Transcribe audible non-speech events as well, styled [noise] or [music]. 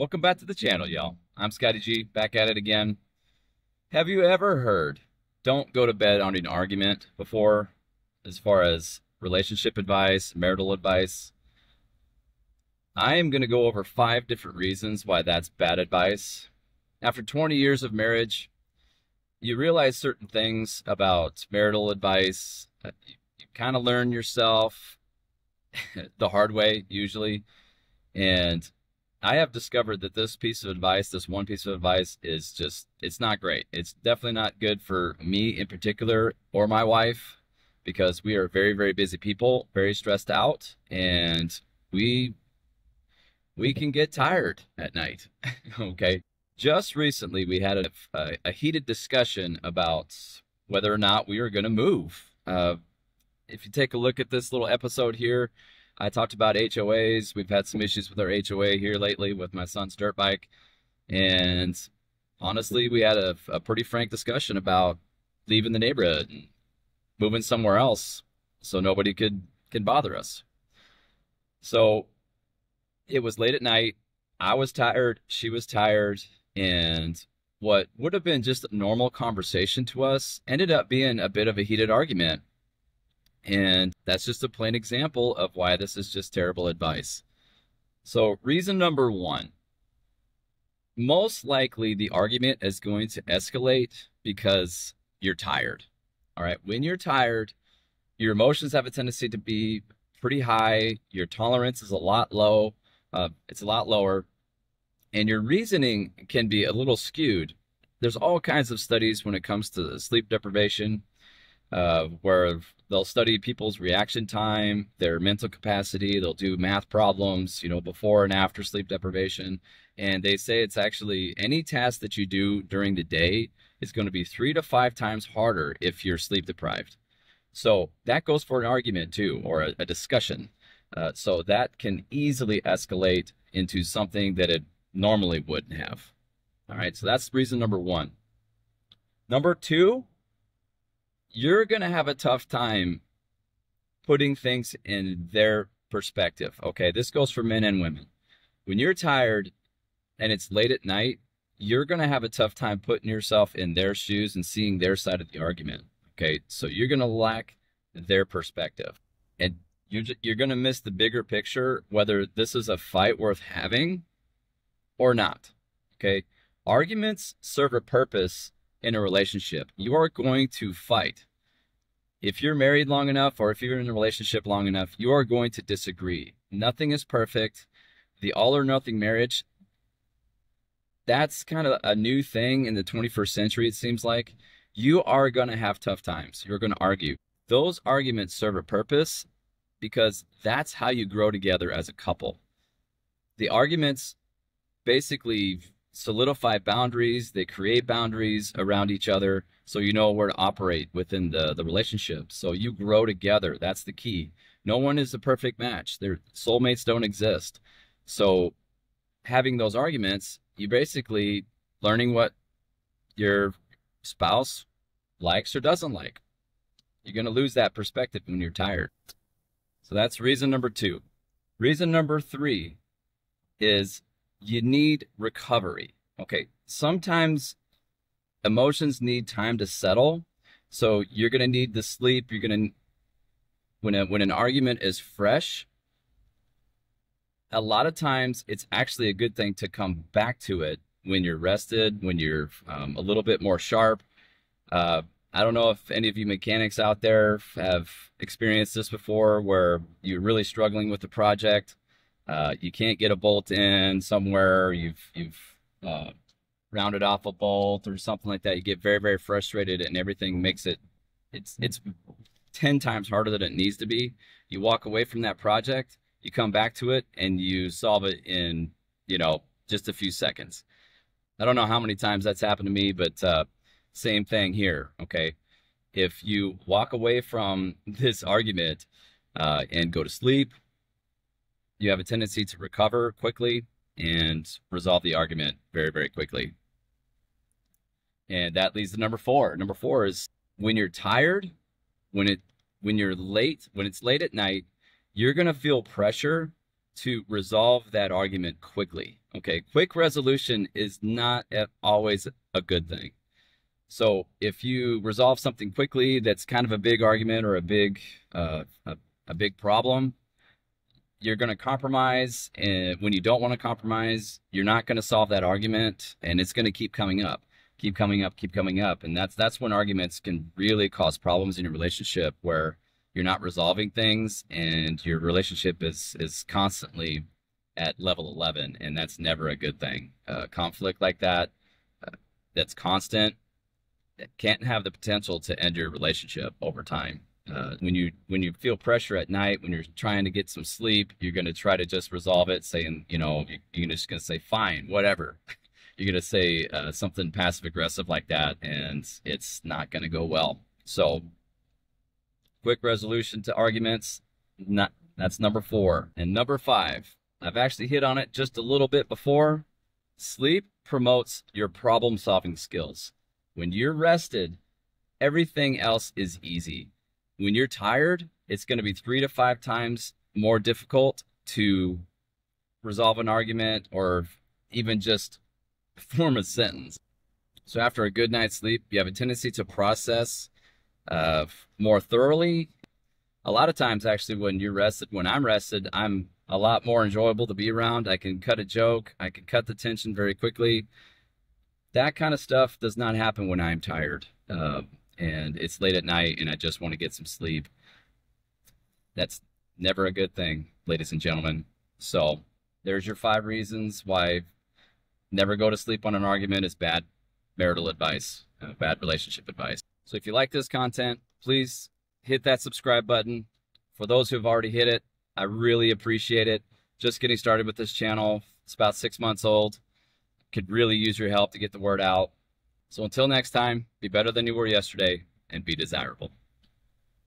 Welcome back to the channel, y'all. I'm Scotty G, back at it again. Have you ever heard don't go to bed on an argument before as far as relationship advice, marital advice? I am going to go over five different reasons why that's bad advice. After 20 years of marriage, you realize certain things about marital advice. Uh, you, you kind of learn yourself [laughs] the hard way, usually. And I have discovered that this piece of advice, this one piece of advice, is just, it's not great. It's definitely not good for me in particular or my wife because we are very, very busy people, very stressed out, and we we can get tired at night. [laughs] okay. Just recently, we had a, a, a, heated discussion about whether or not we were going to move. Uh, if you take a look at this little episode here, I talked about HOAs. We've had some issues with our HOA here lately with my son's dirt bike. And honestly, we had a, a pretty frank discussion about leaving the neighborhood and moving somewhere else so nobody could can bother us. So it was late at night. I was tired. She was tired. And what would have been just a normal conversation to us ended up being a bit of a heated argument. And that's just a plain example of why this is just terrible advice. So, reason number one most likely the argument is going to escalate because you're tired. All right. When you're tired, your emotions have a tendency to be pretty high. Your tolerance is a lot low. Uh, it's a lot lower. And your reasoning can be a little skewed. There's all kinds of studies when it comes to sleep deprivation uh, where they'll study people's reaction time, their mental capacity. They'll do math problems, you know, before and after sleep deprivation. And they say it's actually any task that you do during the day is going to be three to five times harder if you're sleep deprived. So that goes for an argument too, or a, a discussion. Uh, so that can easily escalate into something that it normally wouldn't have. All right, so that's reason number one. Number two, you're going to have a tough time putting things in their perspective. Okay, this goes for men and women. When you're tired and it's late at night, you're going to have a tough time putting yourself in their shoes and seeing their side of the argument. Okay, so you're going to lack their perspective. And you're, you're going to miss the bigger picture, whether this is a fight worth having or not. Okay, arguments serve a purpose in a relationship. You are going to fight. If you're married long enough or if you're in a relationship long enough, you are going to disagree. Nothing is perfect. The all or nothing marriage, that's kind of a new thing in the 21st century, it seems like. You are going to have tough times. You're going to argue. Those arguments serve a purpose because that's how you grow together as a couple. The arguments basically solidify boundaries, they create boundaries around each other so you know where to operate within the, the relationship. So you grow together. That's the key. No one is a perfect match. Their soulmates don't exist. So having those arguments, you basically learning what your spouse likes or doesn't like. You're going to lose that perspective when you're tired. So that's reason number two. Reason number three is you need recovery. Okay. Sometimes emotions need time to settle. So you're going to need the sleep. You're going to, when, a, when an argument is fresh, a lot of times it's actually a good thing to come back to it when you're rested, when you're um, a little bit more sharp. Uh, I don't know if any of you mechanics out there have experienced this before where you're really struggling with the project uh, you can't get a bolt in somewhere. You've you've uh, rounded off a bolt or something like that. You get very very frustrated, and everything makes it it's it's ten times harder than it needs to be. You walk away from that project, you come back to it, and you solve it in you know just a few seconds. I don't know how many times that's happened to me, but uh, same thing here. Okay, if you walk away from [laughs] this argument uh, and go to sleep you have a tendency to recover quickly and resolve the argument very, very quickly. And that leads to number four. Number four is when you're tired, when it when you're late, when it's late at night, you're gonna feel pressure to resolve that argument quickly. Okay, quick resolution is not always a good thing. So if you resolve something quickly that's kind of a big argument or a big uh, a, a big problem, you're going to compromise and when you don't want to compromise you're not going to solve that argument and it's going to keep coming up keep coming up keep coming up and that's that's when arguments can really cause problems in your relationship where you're not resolving things and your relationship is is constantly at level 11 and that's never a good thing. Uh, conflict like that uh, that's constant can't have the potential to end your relationship over time uh, when you when you feel pressure at night when you're trying to get some sleep you're going to try to just resolve it saying you know you're just going to say fine whatever. [laughs] You're going to say uh, something passive aggressive like that and it's not going to go well. So quick resolution to arguments. Not that's number four. And number five i've actually hit on it just a little bit before. Sleep promotes your problem solving skills. When you're rested everything else is easy when you're tired, it's going to be three to five times more difficult to resolve an argument or even just form a sentence. So after a good night's sleep, you have a tendency to process uh, more thoroughly. A lot of times, actually, when you're rested, when I'm rested, I'm a lot more enjoyable to be around. I can cut a joke. I can cut the tension very quickly. That kind of stuff does not happen when I'm tired. Uh, and it's late at night and I just want to get some sleep. That's never a good thing, ladies and gentlemen. So there's your five reasons why never go to sleep on an argument is bad marital advice, uh, bad relationship advice. So if you like this content, please hit that subscribe button. For those who have already hit it, I really appreciate it. Just getting started with this channel. It's about six months old. Could really use your help to get the word out. So until next time, be better than you were yesterday and be desirable.